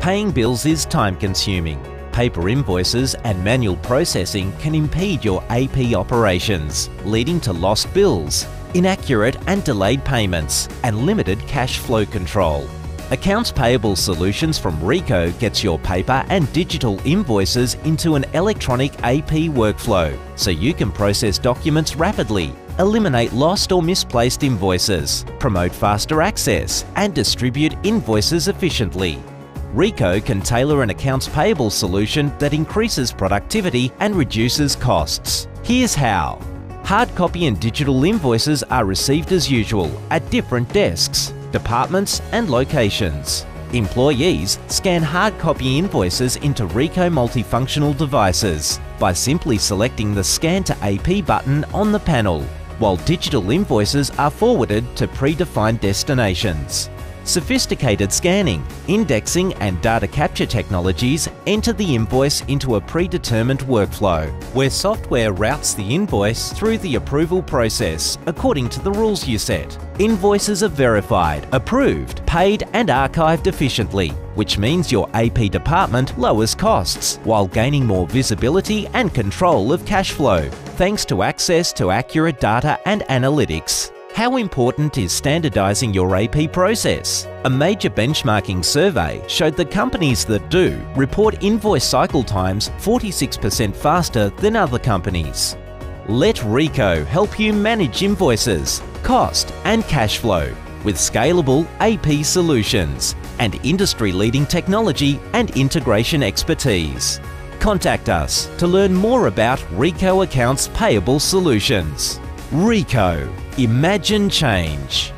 Paying bills is time consuming. Paper invoices and manual processing can impede your AP operations, leading to lost bills, inaccurate and delayed payments, and limited cash flow control. Accounts Payable Solutions from Ricoh gets your paper and digital invoices into an electronic AP workflow so you can process documents rapidly, eliminate lost or misplaced invoices, promote faster access, and distribute invoices efficiently. Ricoh can tailor an accounts payable solution that increases productivity and reduces costs. Here's how. Hard copy and digital invoices are received as usual at different desks departments and locations. Employees scan hard copy invoices into Ricoh multifunctional devices by simply selecting the Scan to AP button on the panel, while digital invoices are forwarded to predefined destinations. Sophisticated scanning, indexing and data capture technologies enter the invoice into a predetermined workflow, where software routes the invoice through the approval process according to the rules you set. Invoices are verified, approved, paid and archived efficiently, which means your AP department lowers costs while gaining more visibility and control of cash flow, thanks to access to accurate data and analytics. How important is standardising your AP process? A major benchmarking survey showed that companies that do report invoice cycle times 46% faster than other companies. Let Ricoh help you manage invoices, cost and cash flow with scalable AP solutions and industry-leading technology and integration expertise. Contact us to learn more about Ricoh Accounts Payable Solutions. Ricoh. Imagine change.